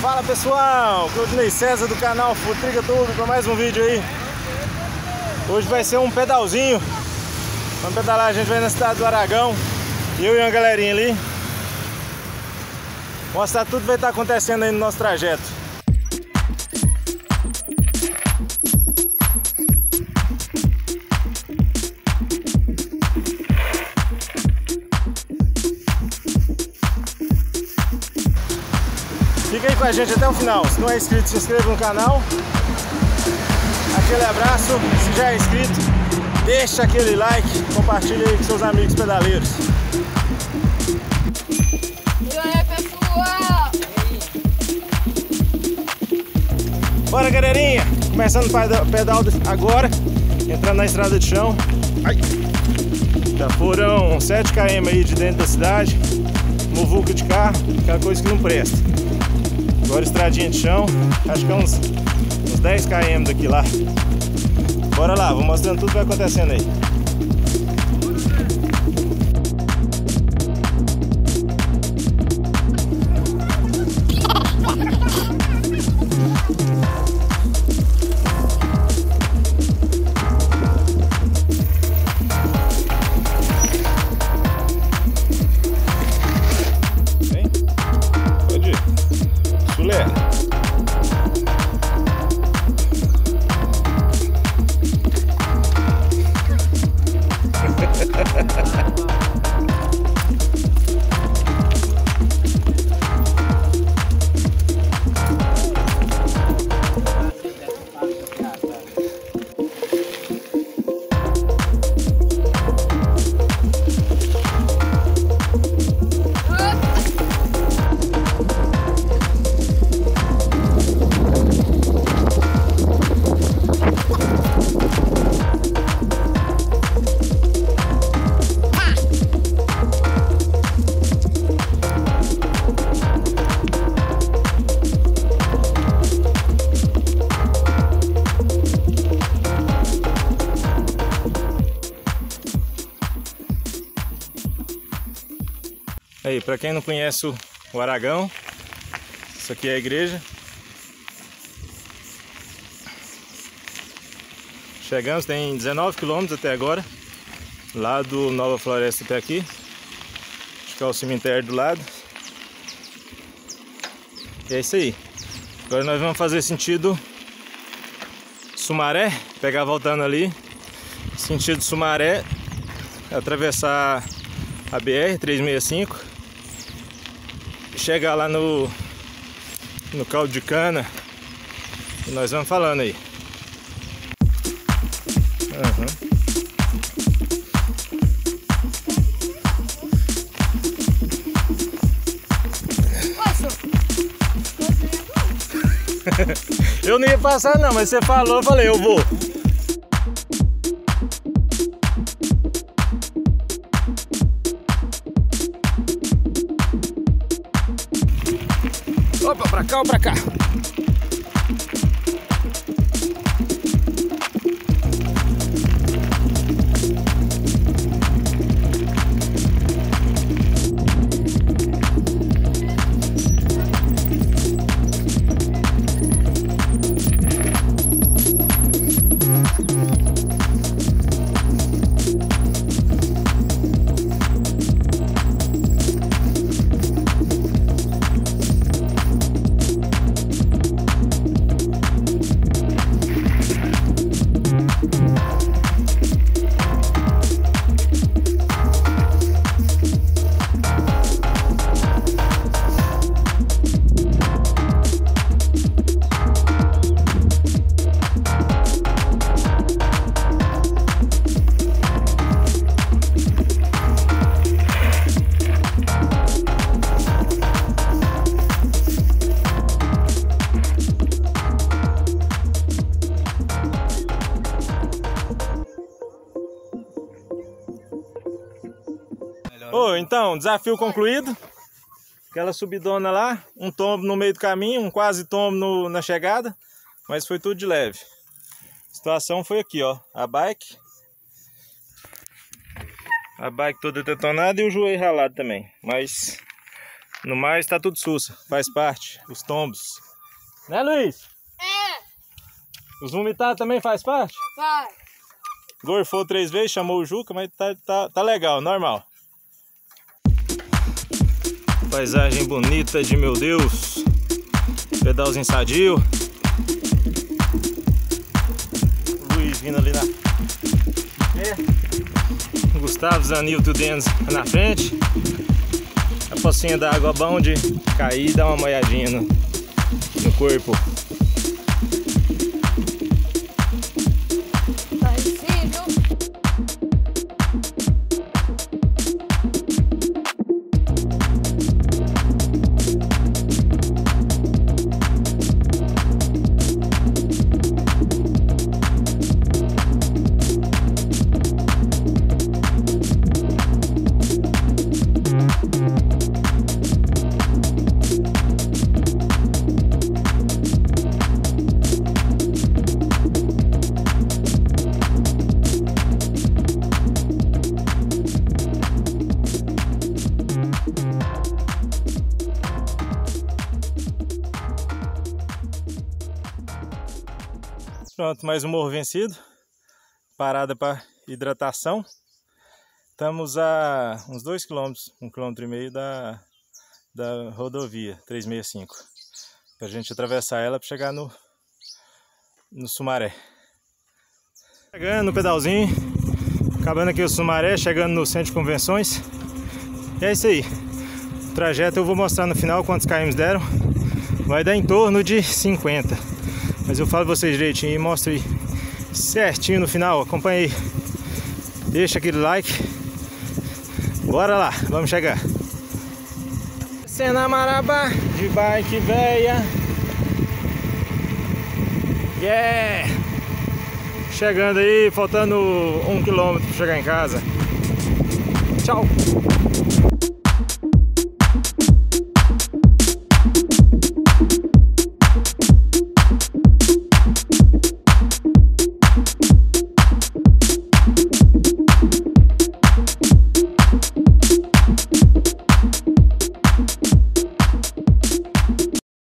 Fala pessoal, Claudinei César do canal Futriga Tudo para mais um vídeo aí. Hoje vai ser um pedalzinho. Vamos pedalar, a gente vai na cidade do Aragão. Eu e uma galerinha ali. Mostrar tudo que vai estar acontecendo aí no nosso trajeto. Fica aí com a gente até o final. Se não é inscrito, se inscreva no canal. Aquele abraço. Se já é inscrito, deixa aquele like, compartilha aí com seus amigos pedaleiros. Bora, galerinha! Começando o pedal agora, entrando na estrada de chão. Ai. Já foram 7 km aí de dentro da cidade, muvuca de carro, aquela coisa que não presta. Agora estradinha de chão, acho que é uns, uns 10 km daqui lá. Bora lá, vou mostrando tudo que vai acontecendo aí. Aí, para quem não conhece o- Aragão, isso aqui é a igreja. Chegamos, tem 19 quilômetros até agora, lá do Nova Floresta até aqui. Acho que é o cemitério do lado. E é isso aí. Agora nós vamos fazer sentido Sumaré, pegar voltando ali, sentido Sumaré, atravessar a BR 365 chegar lá no no caldo de cana e nós vamos falando aí. Posso? eu não ia passar não mas você falou eu falei eu vou pra cá ou pra cá então, desafio concluído. Aquela subidona lá, um tombo no meio do caminho, um quase tombo no- na chegada, mas foi tudo de leve. A situação foi aqui, ó, a bike. A bike toda detonada e o joelho ralado também, mas No mais tá tudo sussa, faz parte, os tombos. Né, Luiz? É, Os vomitados também faz parte? vai. Gorfou três vezes, chamou o Juca, mas tá, tá, tá legal, normal. Paisagem bonita de meu Deus. Pedalzinho sadio. Luiz vindo ali na. É. Gustavo Zanilton Denz na frente. A pocinha da água bom de cair e dar uma molhadinha no, no corpo. Pronto, mais um morro vencido. Parada para hidratação. Estamos a uns 2 km, 1 km da, da rodovia 365. Para a gente atravessar ela para chegar no, no Sumaré. Chegando no pedalzinho, acabando aqui o Sumaré, chegando no centro de convenções. E é isso aí. O trajeto eu vou mostrar no final quantos km deram. Vai dar em torno de 50. Mas eu falo pra vocês direitinho e mostro aí certinho no final. Acompanhe aí. Deixa aquele like. Bora lá, vamos chegar. Cena Marabá de bike véia. Yeah! Chegando aí, faltando um quilômetro para chegar em casa. Tchau!